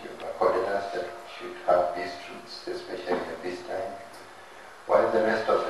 should according us that should have these truths, especially at this time, while the rest of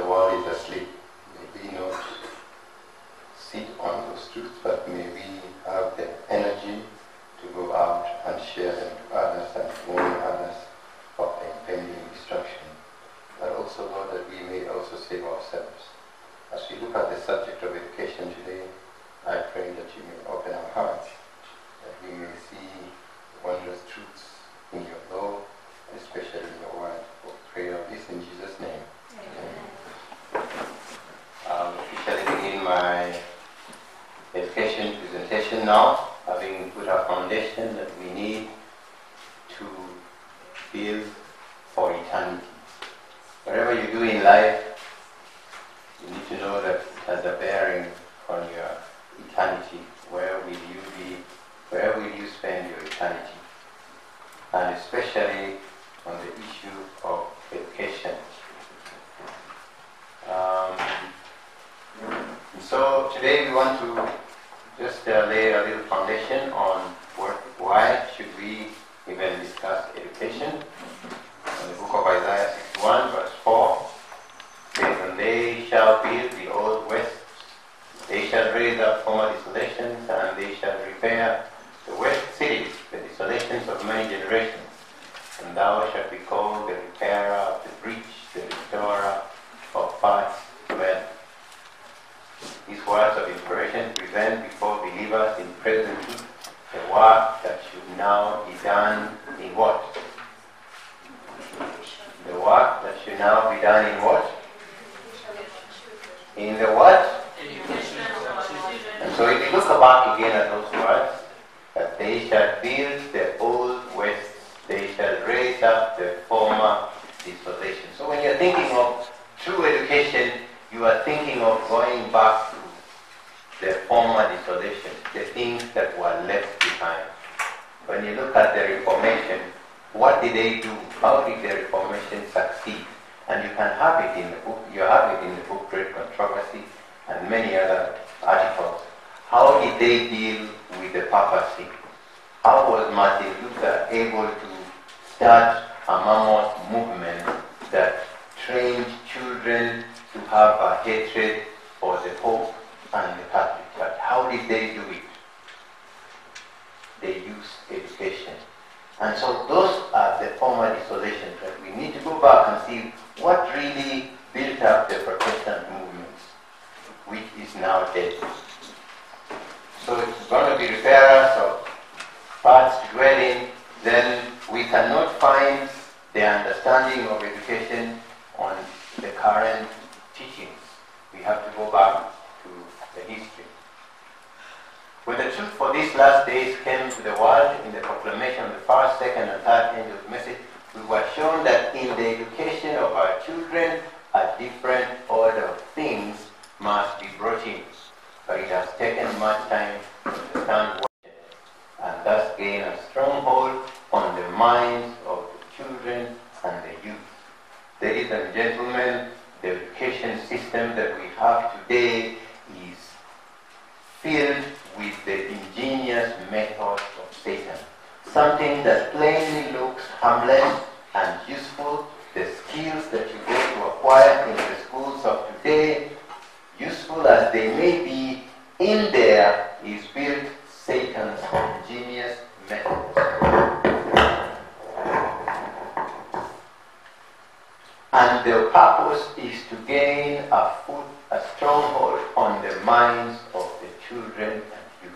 their purpose is to gain a, foot, a stronghold on the minds of the children and youth.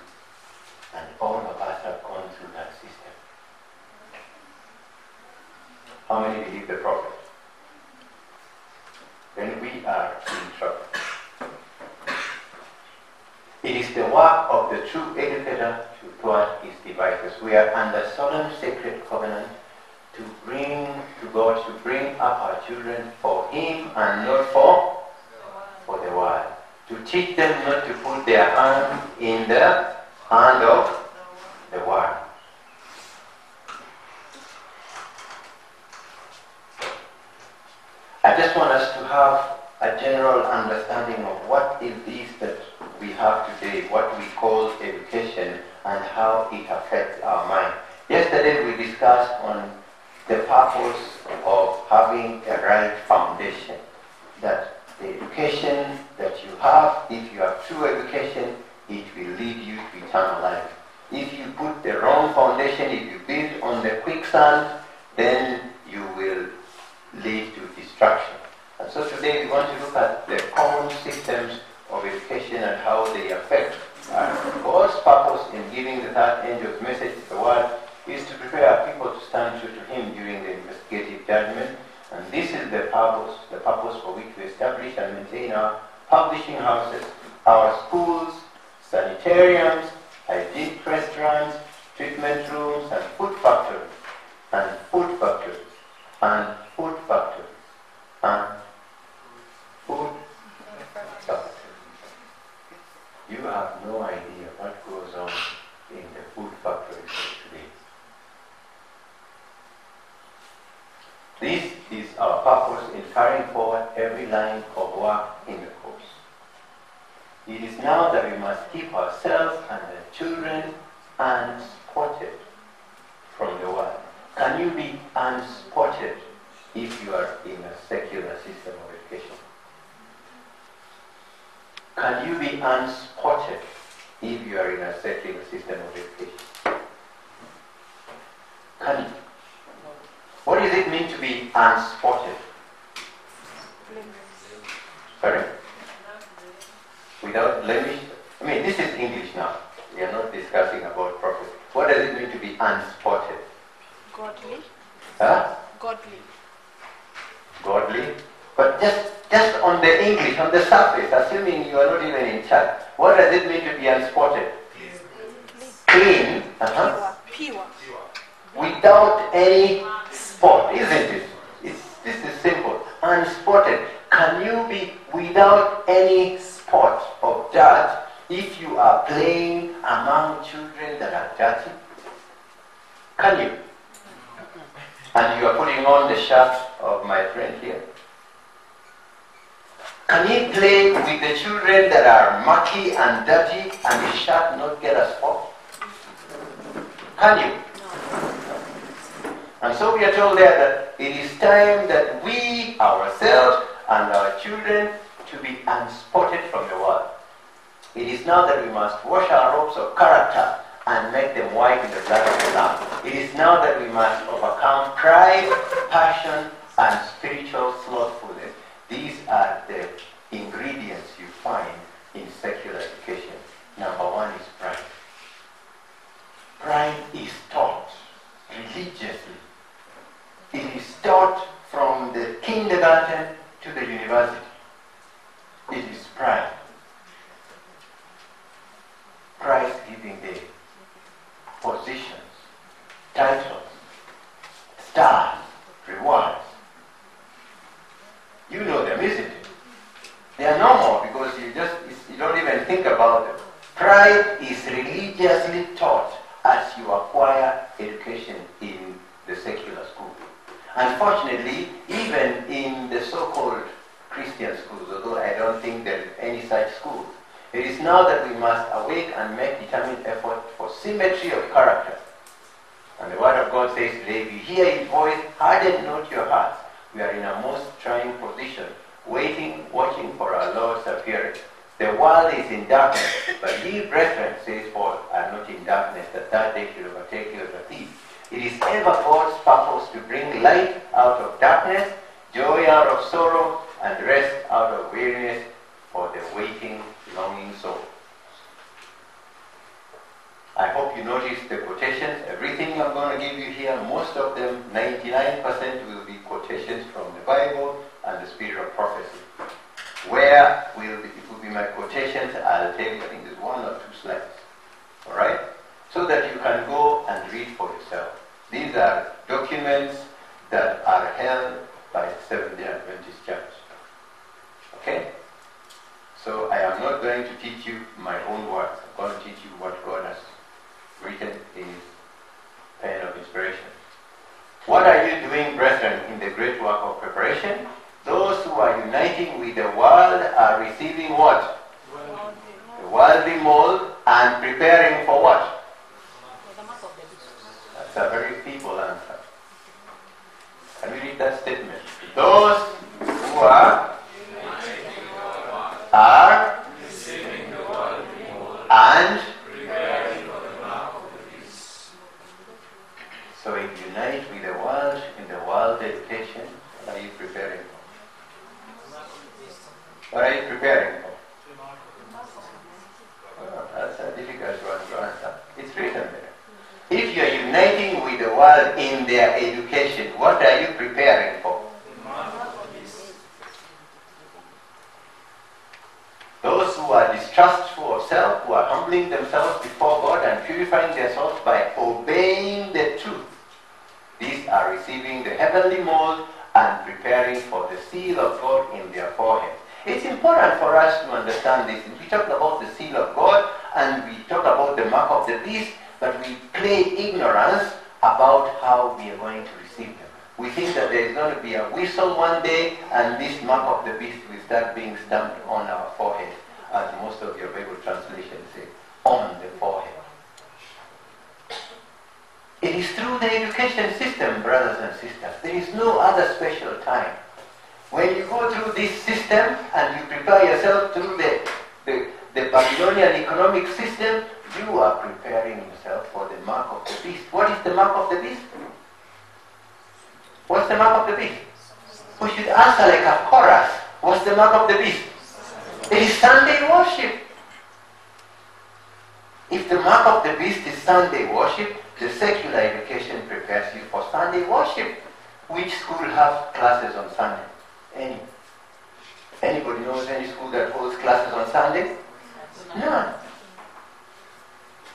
And all of us have gone through that system. How many believe the prophet? Then we are in trouble. It is the work of the true educator to thwart his devices. We are under solemn sacred covenant to bring to God, to bring up our children for Him and not for for the world. To teach them not to put their hand in the hand of education and how they affect uh, God's purpose in giving the third angel's message to the world is to prepare people to stand true to Him during the investigative judgment. And this is the purpose, the purpose for which we establish and maintain our publishing houses, our schools, sanitariums, hygienic restaurants, treatment rooms, and food factories, and food factories, and food factories, and food factories. You have no idea what goes on in the food factories today. This is our purpose in carrying forward every line of work in the course. It is now that we must keep ourselves and the children unspotted from the world. Can you be unspotted if you are in a secular system of education? Can you be unspotted if you are in a secular system of education? Can you? What does it mean to be unspotted? Sorry? Without blemish? I mean, this is English now. We are not discussing about prophecy. What does it mean to be unspotted? Godly. Huh? Godly. Godly? But just, just on the English, on the surface, assuming you are not even in church, what does it mean to be unspotted? Clean. Uh-huh. Pure. Pure. Without any spot, isn't it? It's, this is simple. Unspotted. Can you be without any spot of dirt if you are playing among children that are dirty? Can you? And you are putting on the shirt of my friend here. Can he play with the children that are mucky and dirty and his shirt not get a spot? Can you? And so we are told there that it is time that we ourselves and our children to be unspotted from the world. It is now that we must wash our robes of character and make them white in the blood of the Lamb. It is now that we must overcome pride, passion, and spiritual slothfulness. These are the ingredients you find in secular education. Number one is pride. Pride is taught religiously. It is taught from the kindergarten to the university. It is pride. Christ giving the positions, titles, stars, rewards. You know them, isn't it? They are normal because you just you don't even think about them. Pride is religiously taught as you acquire education in the secular school. Unfortunately, even in the so-called Christian schools, although I don't think there is any such schools, it is now that we must awake and make determined effort for symmetry of character. And the Word of God says today, if you hear His voice, harden not your hearts. We are in a most trying position, waiting, watching for our Lord's appearance. The world is in darkness, but ye, brethren, says Paul, are not in darkness, that that day should overtake you as a thief. It is ever God's purpose to bring light out of darkness, joy out of sorrow, and rest out of weariness for the waiting, longing soul. I hope you notice the quotations. Everything I'm going to give you here, most of them, 99% will be quotations from the Bible and the spirit of prophecy. Where will be, it will be my quotations, I'll tell you, I think there's one or two slides. All right? So that you can go and read for yourself. These are documents that are held by the Seventh-day Adventist Church. Okay? So I am not going to teach you my own words. I'm going to teach you what God has written in his pen of inspiration. What are you doing, brethren, in the great work of preparation? Those who are uniting with the world are receiving what? The worldly mold and preparing for what? Very feeble answer. Can you read that statement? Those who are are and so if unites with the world in the world education, what are you preparing for? What are you preparing for? Oh, that's a difficult one to answer. It's written there. If you're uniting with the world in their education, what are you preparing for? Those who are distrustful of self, who are humbling themselves before God and purifying souls by obeying the truth, these are receiving the heavenly mold and preparing for the seal of God in their foreheads. It's important for us to understand this. We talk about the seal of God and we talk about the mark of the beast, but we play ignorance about how we are going to receive them. We think that there is going to be a whistle one day and this mark of the beast will start being stamped on our forehead, as most of your Bible translations say, on the forehead. It is through the education system, brothers and sisters. There is no other special time. When you go through this system and you prepare yourself through the, the, the Babylonian economic system, you are preparing yourself for the mark of the beast. What is the mark of the beast? What's the mark of the beast? We should answer like a chorus. What's the mark of the beast? It is Sunday worship. If the mark of the beast is Sunday worship, the secular education prepares you for Sunday worship. Which school has classes on Sunday? Any? Anybody knows any school that holds classes on Sunday? None.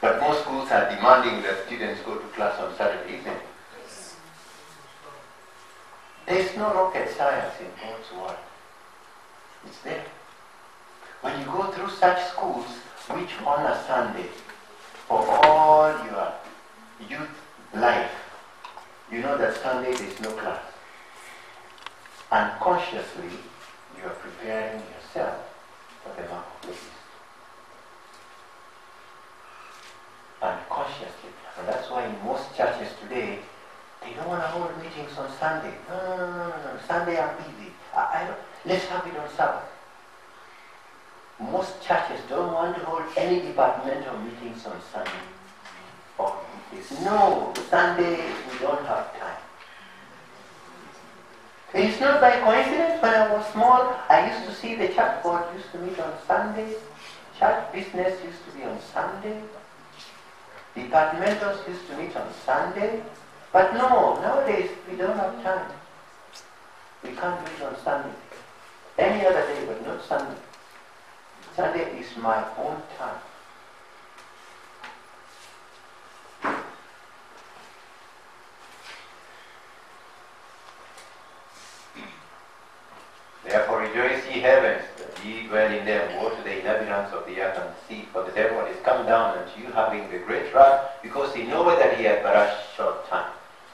But most schools are demanding that students go to class on Saturday evening. There's no rocket science in God's word. It's there. When you go through such schools, which honor Sunday for all your youth life, you know that Sunday there is no class. Unconsciously, you are preparing yourself for the mark of the beast. Unconsciously. And that's why in most churches today, they don't want to hold meetings on Sunday. No, no, no, no, no. Sunday I'm busy. I, I don't, let's have it on Sabbath. Most churches don't want to hold any departmental meetings on Sunday. Oh, Weekdays. No, Sunday we don't have time. It's not by coincidence. When I was small, I used to see the church board used to meet on Sunday. Church business used to be on Sunday. Departmentals used to meet on Sunday. But no, nowadays we don't have time. We can't meet on Sunday. Any other day, but not Sunday. Sunday is my own time. Therefore rejoice ye heavens, ye dwell in them. Woe to the inhabitants of the earth and sea, for the devil is come down unto you, having the great wrath, because he knoweth that he hath but a short time.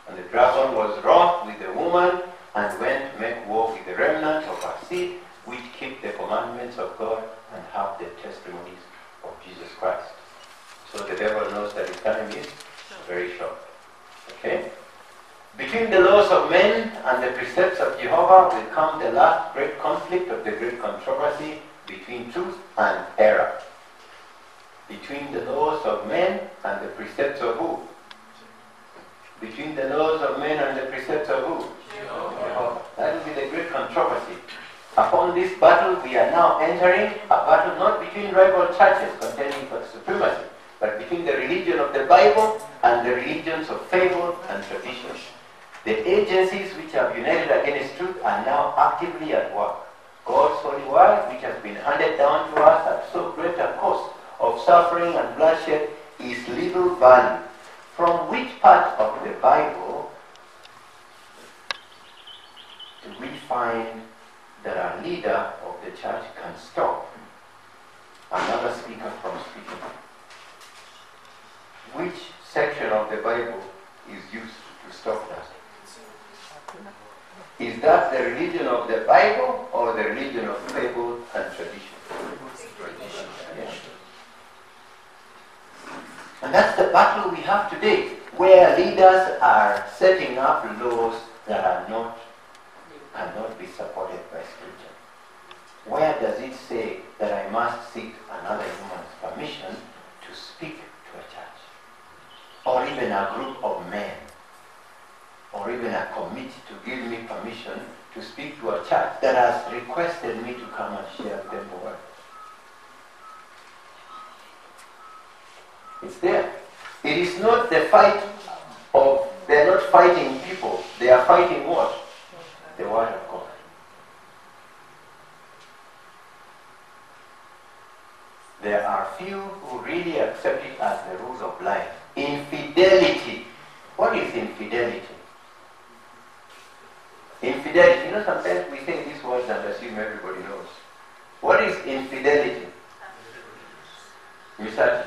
And the dragon was wroth with the woman, and went to make war with the remnant of her seed, which keep the commandments of God and have the testimonies of Jesus Christ. So the devil knows that his time is very short. Okay? Between the laws of men and the precepts of Jehovah will come the last great conflict of the great controversy between truth and error. Between the laws of men and the precepts of who? Between the laws of men and the precepts of who? Jehovah. That will be the great controversy. Upon this battle, we are now entering a battle not between rival churches contending for supremacy, but between the religion of the Bible and the religions of fable and tradition. The agencies which have united against truth are now actively at work. God's holy word, which has been handed down to us at so great a cost of suffering and bloodshed, is little value. From which part of the Bible do we find that our leader of the church can stop another speaker from speaking? Which section of the Bible is used to stop that? Is that the religion of the Bible or the religion of fable and tradition? And that's the battle we have today. where leaders are setting up laws that are not cannot be supported by scripture. Where does it say that I must seek another human's permission to speak to a church? Or even a group of men? Or even a committee to give me permission to speak to a church that has requested me to come and share the word? It's there. It is not the fight of, they're not fighting people. They are fighting what? The Word of God. There are few who really accept it as the rules of life. Infidelity. What is infidelity? Infidelity. You know, sometimes we think these words and assume everybody knows. What is infidelity? Research.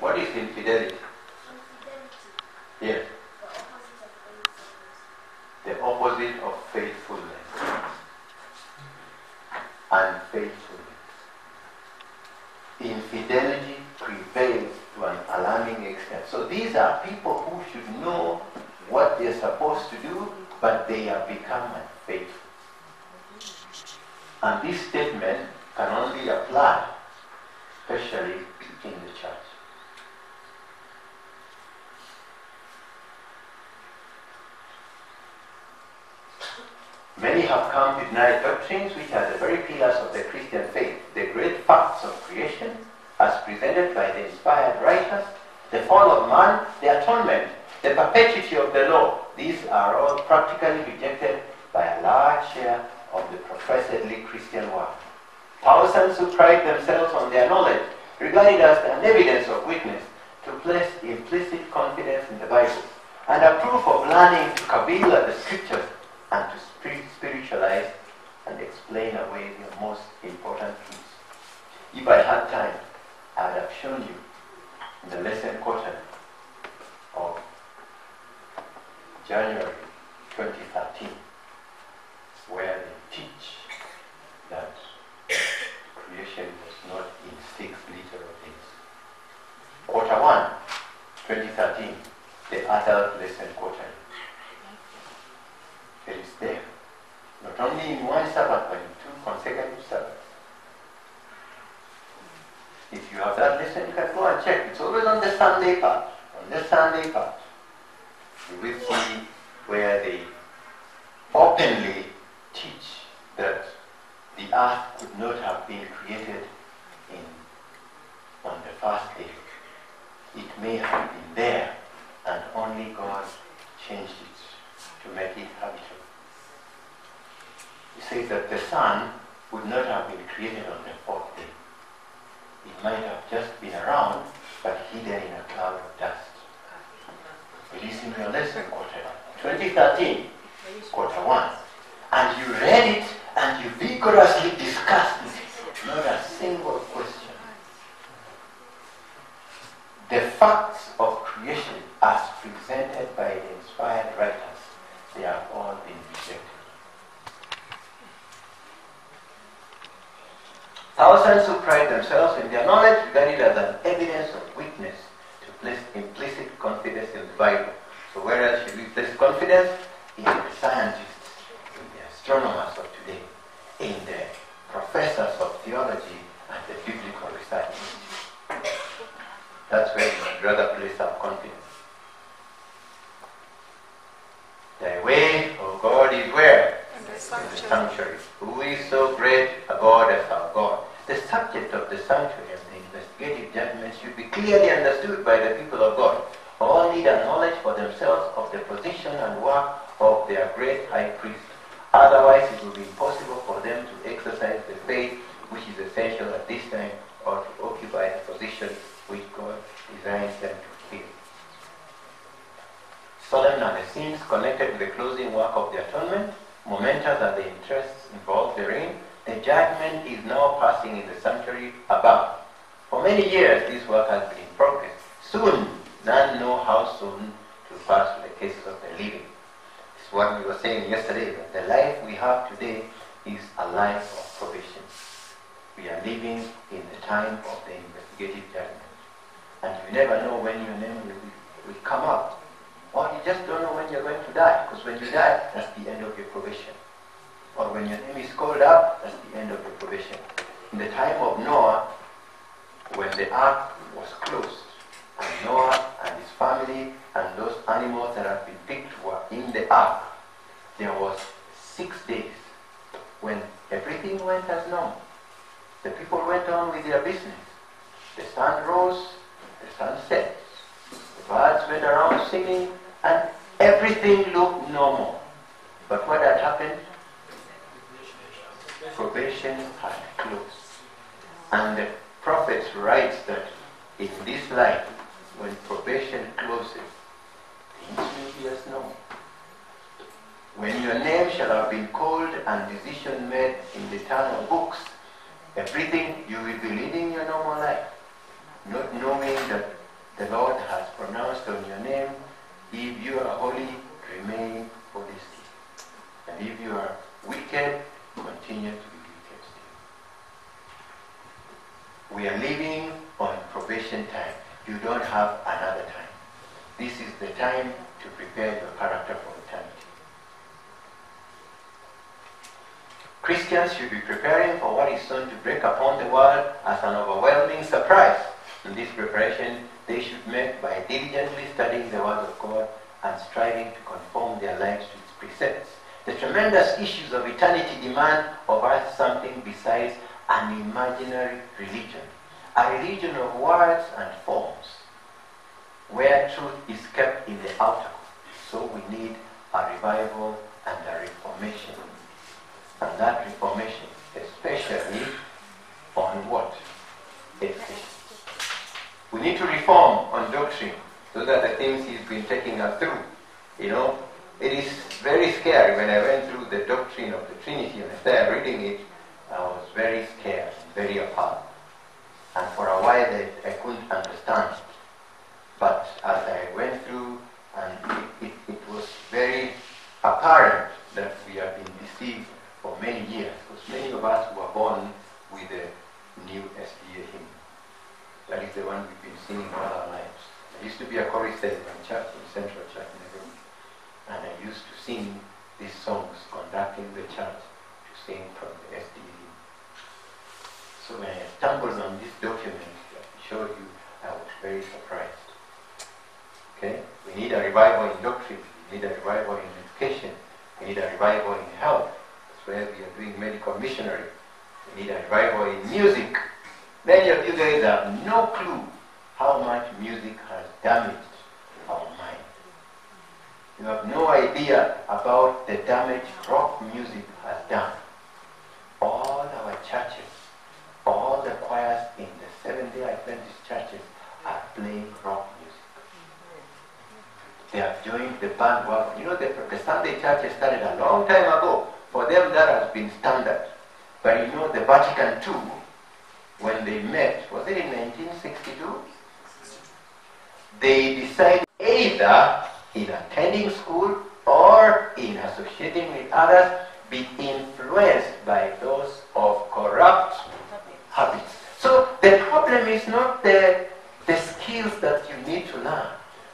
What is infidelity? Yes. The opposite of faithfulness. Unfaithfulness. Infidelity prevails to an alarming extent. So these are people who should know what they're supposed to do, but they have become unfaithful. And this statement can only apply, especially in the church. Many have come to deny doctrines which are the very pillars of the Christian faith, the great facts of creation, as presented by the inspired writers, the fall of man, the atonement, the perpetuity of the law. These are all practically rejected by a large share of the professedly Christian world. Thousands who pride themselves on their knowledge regard it as an evidence of weakness to place implicit confidence in the Bible and a proof of learning to cavil at the scriptures and to spiritualize and explain away the most important truths. If I had time, I would have shown you in the lesson quoted of January 2013, where they teach that creation was not in six literal days. Quarter 1, 2013, the adult lesson quoted. It is there. Not only in one Sabbath, but in two consecutive Sabbaths. If you have that lesson, you can go and check. It's always on the Sunday part. On the Sunday part. See where they openly teach that the earth could not have been created in, on the first day. It may have been there, and only God changed it to make it habitable. He says that the sun would not have been created on the fourth day. It might have just been around, but hidden in a cloud of dust. Releasing your lesson, quarter 2013, quarter one. And you read it and you vigorously discussed it. Not a single question. The facts of creation as presented by the inspired writers, they have all been rejected. Thousands who pride themselves in their knowledge regard it as an evidence of weakness to place implicit confidence Bible. So where else should we place confidence? In the scientists, in the astronomers of today, in the professors of theology and the biblical researchers. That's where we would rather place our confidence. The way of God is where? In the In the sanctuary. sanctuary. Who is so great a God as our God? The subject of the sanctuary and the investigative judgment should be clearly understood by the people of God. All need a knowledge for themselves of the position and work of their great high priest. Otherwise, it will be impossible for them to exercise the faith which is essential at this time or to occupy the position which God designs them to fill. Solemn are the scenes connected with the closing work of the atonement. Momentous are the interests involved therein. The judgment is now passing in the sanctuary above. For many years, this work has been in progress. Soon, none know how soon to pass to the cases of the living. It's what we were saying yesterday, that the life we have today is a life of probation. We are living in the time of the investigative judgment. And you never know when your name will, will come up. Or you just don't know when you're going to die, because when you die, that's the end of your probation. Or when your name is called up, that's the end of your probation. In the time of Noah, when the ark was closed, and Noah and his family and those animals that had been picked were in the ark, there was six days when everything went as normal. The people went on with their business. The sun rose, the sun set. The birds went around singing, and everything looked normal. But what had happened? Probation had closed. And the prophets writes that in this life, when probation closes, things will be as normal. When your name shall have been called and decision made in the eternal books, everything you will be leading your normal life, not knowing that the Lord has pronounced on your name, if you are holy, remain holy still. And if you are wicked, continue to be wicked still. We are living on probation time. You don't have another time. This is the time to prepare your character for eternity. Christians should be preparing for what is soon to break upon the world as an overwhelming surprise. In this preparation, they should make by diligently studying the Word of God and striving to conform their lives to its precepts. The tremendous issues of eternity demand of us something besides an imaginary religion, a religion of words and forms, where truth is kept in the outer. So we need a revival and a reformation. And that reformation, especially on what? We need to reform on doctrine. Those are the things he's been taking us through. You know, it is very scary when I went through the doctrine of the Trinity and I started reading it, I was very scared, very appalled. And for a while I, I couldn't understand. But as I went through, and it, it, was very apparent that we have been deceived for many years, because many of us were born with the new SDA hymn. That is the one we've been singing all our lives. I used to be a chorister in my church, in Central Church in Nairobi, and I used to sing these songs, conducting the church to sing from the SDA when I stumbled on this document that showed you, I was very surprised. Okay? We need a revival in doctrine. We need a revival in education. We need a revival in health. That's where we are doing medical missionary. We need a revival in music. Many of you guys have no clue how much music has damaged our mind. You have no idea about the damage rock music has done. All our churches, all the choirs in the Seventh-day Adventist churches are playing rock music. They have joined the bandwagon. You know, the, the Sunday churches started a long time ago. For them, that has been standard. But you know, the Vatican II, when they met, was it in 1962? They decided either in attending school or in associating with others be influenced by those of corrupt habits. So the problem is not the, the skills that you need to learn.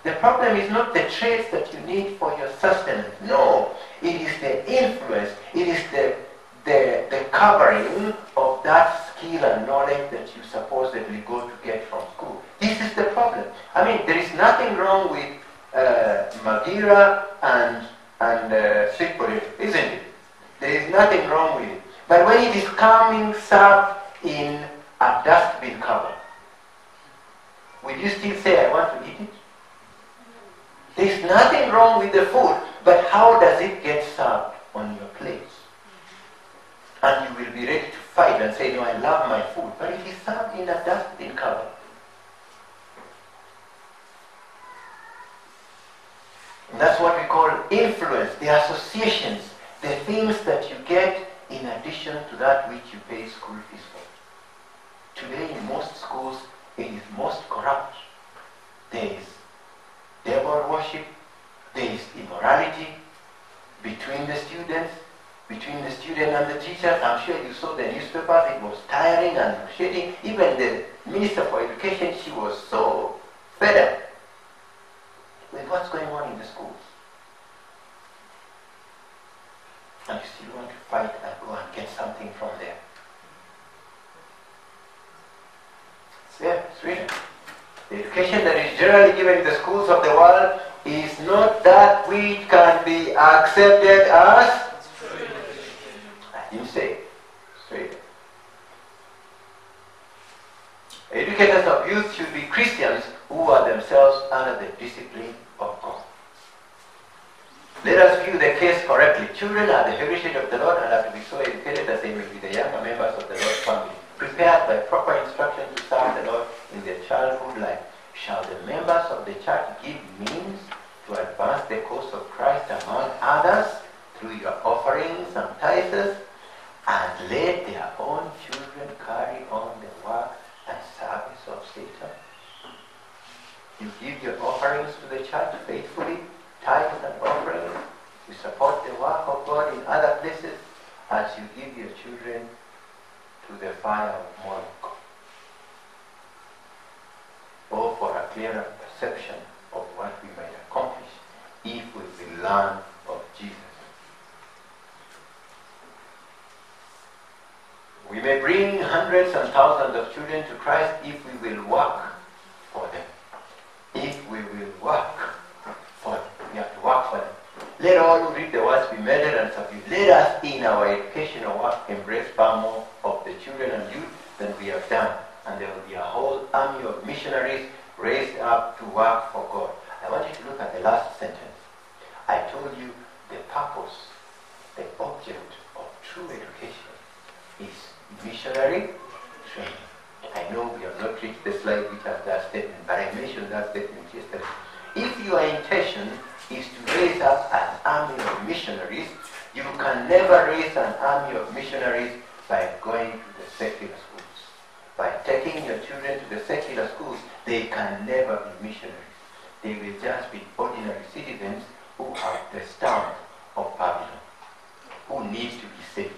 The problem is not the traits that you need for your sustenance. No, it is the influence, it is the, the, the covering of that skill and knowledge that you supposedly go to get from school. This is the problem. I mean, there is nothing wrong with uh, Magira and, and uh, potato, isn't it? There is nothing wrong with it. But when it is coming served in a dustbin cover, will you still say, I want to eat it? There's nothing wrong with the food, but how does it get served on your plate? And you will be ready to fight and say, no, I love my food, but it is served in a dustbin cover. That's what we call influence, the associations, the things that you get in addition to that which you pay school fees for. Today in most schools, it is most corrupt. There is devil worship, there is immorality between the students, between the student and the teachers. I'm sure you saw the newspapers, it was tiring and frustrating. Even the Minister for Education, she was so fed up. with what's going on in the schools. And you still want to fight and go and get something from there. It's written. The education that is generally given in the schools of the world is not that which can be accepted as. you say. Straight. Educators of youth should be Christians who are themselves under the discipline of God. Let us view the case correctly. Children are the heritage of the Lord and are to be so educated that they may be the younger members of the Lord's family, prepared by proper instruction to serve the Lord in their childhood life. Shall the members of the church give means to advance the cause of Christ among others through your offerings and tithes, and let their own children carry on the work and service of Satan? You give your offerings to the church faithfully, tithes and offerings. You support the work of God in other places as you give your children to the fire of Moloch. Or for a clearer perception of what we might accomplish if we will learn of Jesus. We may bring hundreds and thousands of children to Christ if we will work for them. If we will work for them. We have to work for them. Let all who read the words be measured and subdued. Let us in our educational work embrace far more of the children and youth than we have done. And there will be a whole army of missionaries raised up to work for God. I want you to look at the last sentence. I told you the purpose, the object of true education is missionary training. I know we have not reached the slide which has that statement, but I mentioned that statement yesterday. If your intention is to raise up an army of missionaries, you can never raise an army of missionaries by going to the secular schools. By taking your children to the secular schools, they can never be missionaries. They will just be ordinary citizens who are the stamp of Babylon, who need to be saved,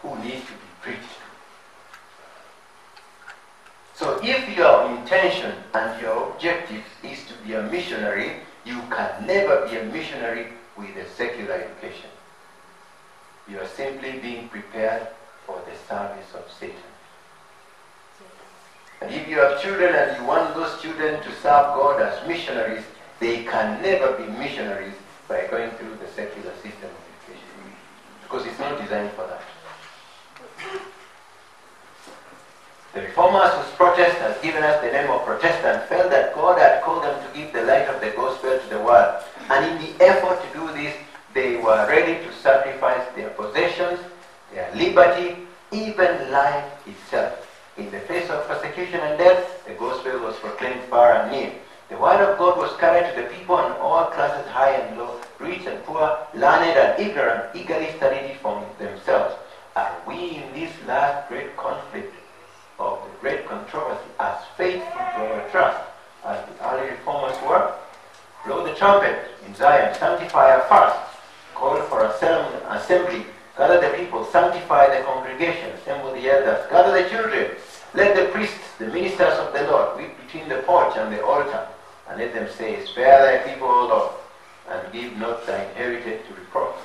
who need to be preached to. So if your intention and your objective is to be a missionary, you can never be a missionary with a secular education. You are simply being prepared for the service of Satan. And if you have children and you want those children to serve God as missionaries, they can never be missionaries by going through the secular system of education. Because it's not designed for that. The reformers whose protest has given us the name of Protestant felt that God had called them to give the light of the gospel to the world. And in the effort to do this, they were ready to sacrifice their possessions, their liberty, even life itself. In the face of persecution and death, the gospel was proclaimed far and near. The word of God was carried to the people in all classes, high and low, rich and poor, learned and ignorant, eagerly studied it for themselves. Are we in this last great conflict of the great controversy as faithful to our trust as the early reformers were? Blow the trumpet in Zion, sanctify a fast, call for a assembly, gather the people, sanctify the congregation, assemble the elders, gather the children, let the priests, the ministers of the Lord, weep between the porch and the altar, and let them say, Spare thy people, O Lord, and give not thy inheritance to reproach.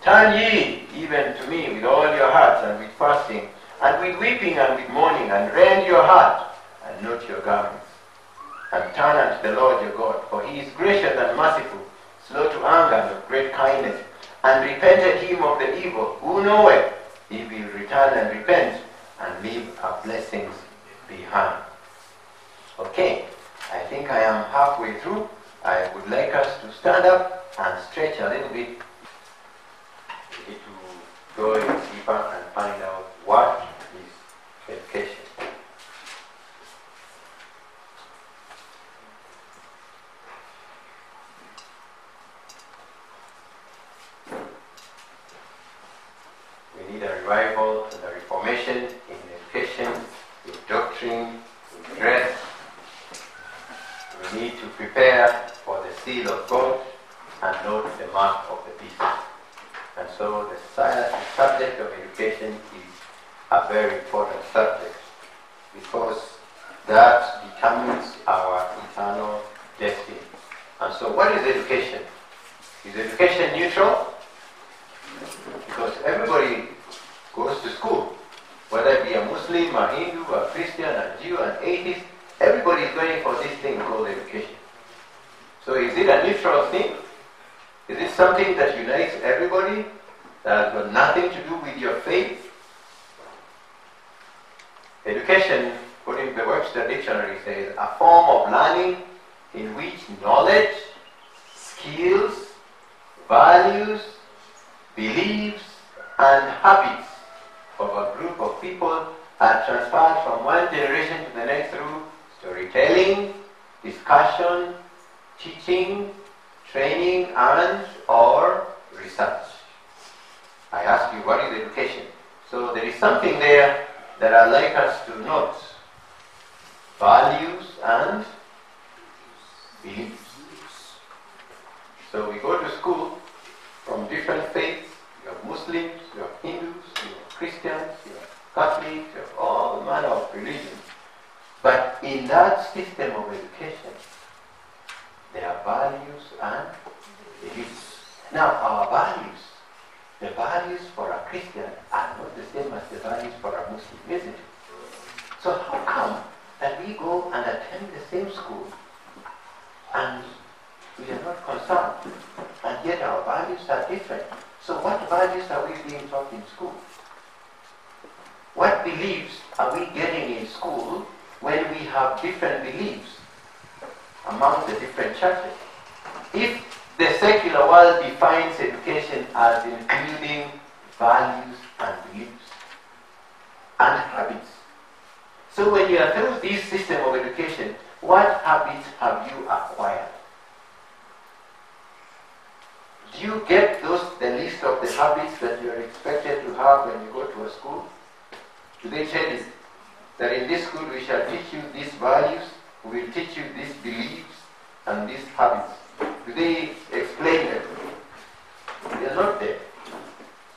Turn ye even to me with all your hearts, and with fasting, and with weeping, and with mourning, and rend your heart, and not your garments. And turn unto the Lord your God, for he is gracious and merciful, slow to anger, and of great kindness, and repented him of the evil. Who knoweth? He will return and repent, and leave our blessings behind. Okay, I think I am halfway through. I would like us to stand up and stretch a little bit. To go deeper and find out what is education. We need a revival and a reformation in education, in doctrine, in dress. We need to prepare for the seal of God and note the mark of the beast. And so the, subject of education is a very important subject because that determines our eternal destiny. And so what is education? Is education neutral? Because everybody goes to school, whether it be a Muslim, a Hindu, a Christian, a Jew, an atheist, everybody is going for this thing called education. So is it a neutral thing? Is it something that unites everybody? That has got nothing to do with your faith? Education, according to the Webster Dictionary, says a form of learning in which knowledge, skills, values, beliefs, and habits of a group of people are transferred from one generation to the next through storytelling, discussion, teaching, training, and or research. I ask you, what is education? So there is something there that I'd like us to note. Values and beliefs. So we go to school from different faiths. You have Muslims, you have Hindus, you have Christians, you have Catholics, you have all manner of religions. But in that system of education, there are values and beliefs. Now, our values, the values for a Christian are not the same as the values for a Muslim, isn't it? So how come that we go and attend the same school and we are not concerned, and yet our values are different? So what values are we being taught in school? What beliefs are we getting in school when we have different beliefs among the different churches? If the secular world defines education as including values and beliefs and habits. So when you are through this system of education, what habits have you acquired? Do you get those the list of the habits that you are expected to have when you go to a school? Do they tell you that in this school we shall teach you these values, we will teach you these beliefs and these habits? Do they explain them? They are not there.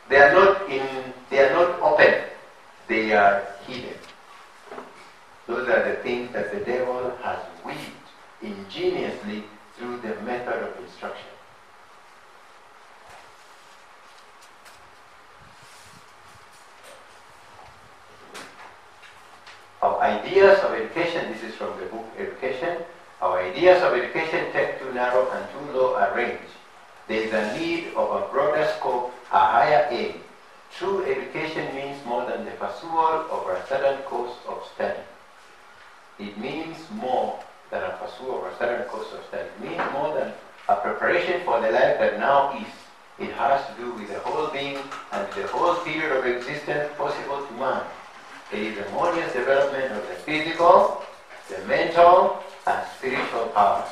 They are not in they are not open. They are hidden. Those are the things that the devil has weaved ingeniously through the method of instruction. Our ideas of education, this is from the book Education, our ideas of education take too narrow and too low a range. There is a need of a broader scope, a higher aim. True education means more than the pursuit of a certain course of study. It means more than a pursuit of a certain course of study. It means more than a preparation for the life that now is. It has to do with the whole being and the whole period of existence possible to man. It is a harmonious development of the physical, the mental, and spiritual powers.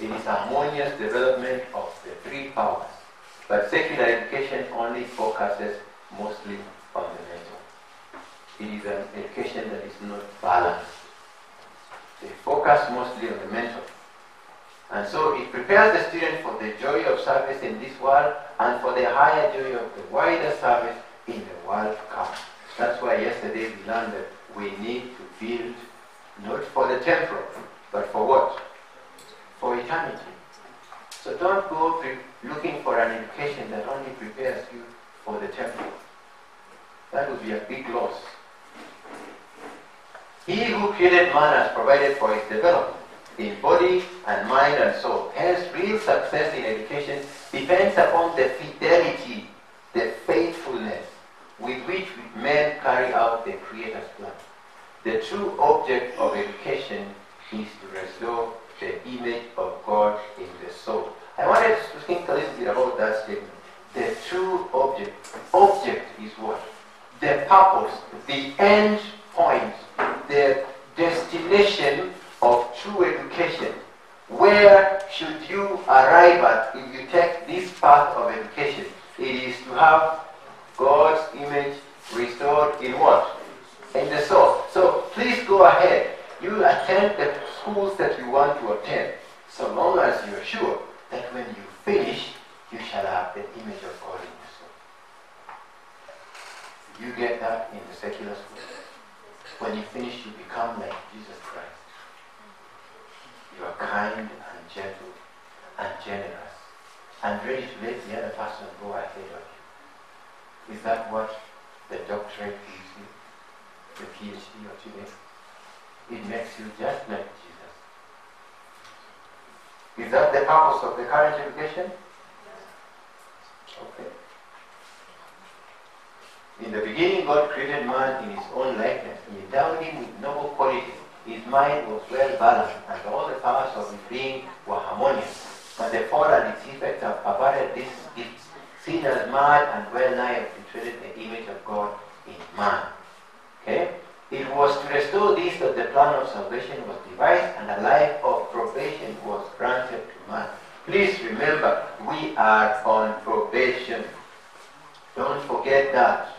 It is harmonious development of the three powers. But secular education only focuses mostly on the mental. It is an education that is not balanced. They focus mostly on the mental. And so it prepares the student for the joy of service in this world and for the higher joy of the wider service in the world to come. That's why yesterday we learned that we need to build not for the temporal, but for what? For eternity. So don't go looking for an education that only prepares you for the temporal. That would be a big loss. He who created man has provided for his development in body and mind and soul. Hence, real success in education depends upon the fidelity, the faithfulness with which men carry out the Creator's plan. The true object of education is to restore the image of God in the soul. I wanted to think a little bit about that statement. The true object. Object is what? The purpose, the end point, the destination of true education. Where should you arrive at if you take this path of education? It is to have God's image restored in what? In the soul. So please go ahead. You attend the schools that you want to attend, so long as you're sure that when you finish, you shall have the image of God in your soul. You get that in the secular school. When you finish, you become like Jesus Christ. You are kind and gentle. And generous and ready to let the other person go ahead of you. Is that what the doctorate gives you? The PhD or today? It makes you just like Jesus. Is that the purpose of the current education? Okay. In the beginning, God created man in his own likeness. He endowed him with noble qualities. His mind was well balanced, and all the powers of his being were harmonious. But the fall and its effects have perverted this gift, seen as mad and well nigh obliterated the image of God in man. Okay? It was to restore this that the plan of salvation was devised and a life of probation was granted to man. Please remember, we are on probation. Don't forget that.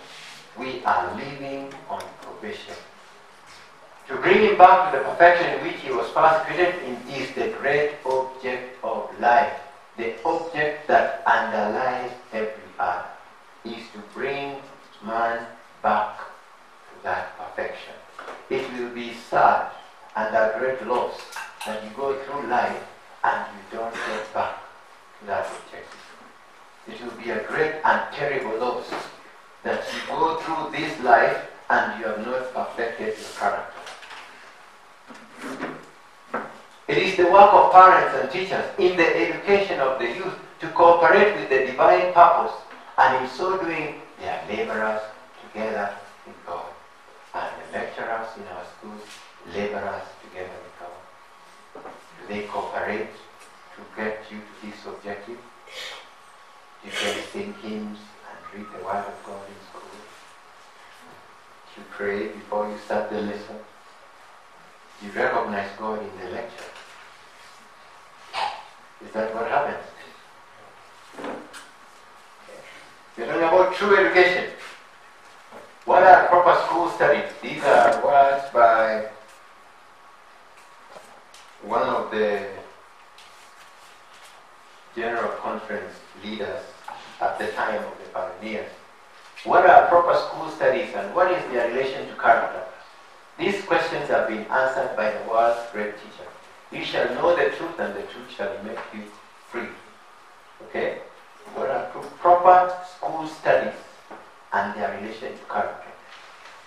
We are living on probation. To bring him back to the perfection in which he was first created is the great object of life. The object that underlies every other is to bring man back to that perfection. It will be sad and a great loss that you go through life and you don't get back to that objective. It will be a great and terrible loss that you go through this life and you have not perfected your character. It is the work of parents and teachers in the education of the youth to cooperate with the divine purpose, and in so doing, they are laborers together with God. And the lecturers in our schools, laborers together with God. Do they cooperate to get you to this objective? You can sing hymns and read the Word of God in school. You pray before you start the lesson. You recognize God in the lecture. Is that what happens? We're talking about true education. What are proper school studies? These are words by one of the General Conference leaders at the time of the pioneers. What are proper school studies and what is their relation to character? These questions have been answered by the world's great teacher. You shall know the truth and the truth shall make you free. Okay? What are proper school studies and their relation to character?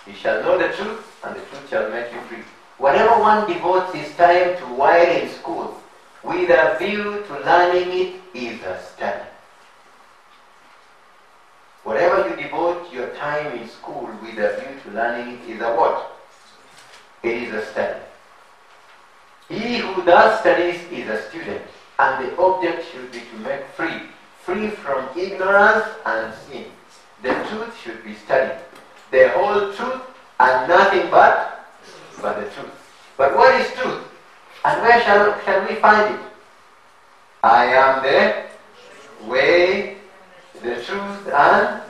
You shall know the truth and the truth shall make you free. Whatever one devotes his time to while in school, with a view to learning it, is a study. Whatever you devote your time in school with a view to learning it is a what? It is a study. He who does studies is a student, and the object should be to make free, free from ignorance and sin. The truth should be studied. The whole truth and nothing but, but the truth. But what is truth? And where shall, shall we find it? I am the way, the truth, and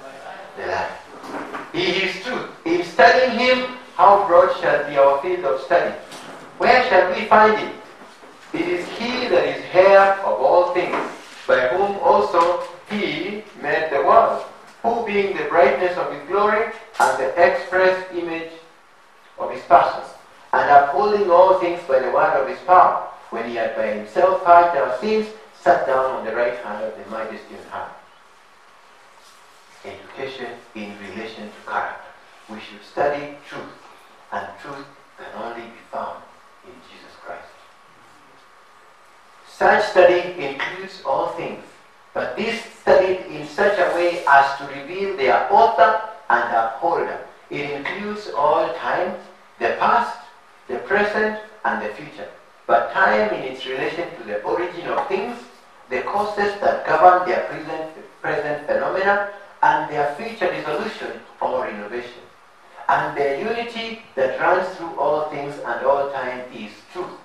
the life. He is truth. In studying him, how broad shall be our field of study? Where shall we find it? It is he that is heir of all things, by whom also he made the world, who being the brightness of his glory and the express image of his person, and upholding all things by the word of his power, when he had by himself purged our sins, sat down on the right hand of the majesty on high. Education in relation to character. We should study truth, and truth can only be found in Jesus Christ. Such study includes all things, but this studied in such a way as to reveal their author and upholder. It includes all time, the past, the present, and the future. But time in its relation to the origin of things, the causes that govern their present, present phenomena, and their future dissolution or innovation. And the unity that runs through all things and all time is truth.